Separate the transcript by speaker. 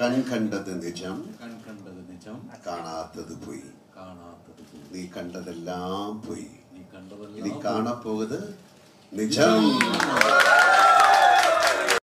Speaker 1: കൺ കണ്ടത് നിജം
Speaker 2: കൺ കണ്ടത് നിജം
Speaker 1: കാണാത്തത് പോയി.
Speaker 2: കാണാത്തത് പോയി.
Speaker 1: നീ കണ്ടതെല്ലാം പോയി
Speaker 2: നീ
Speaker 1: ഇനി
Speaker 2: കണ്ടതെല്ലാം
Speaker 1: കാണപ്പോകുത് നിജം.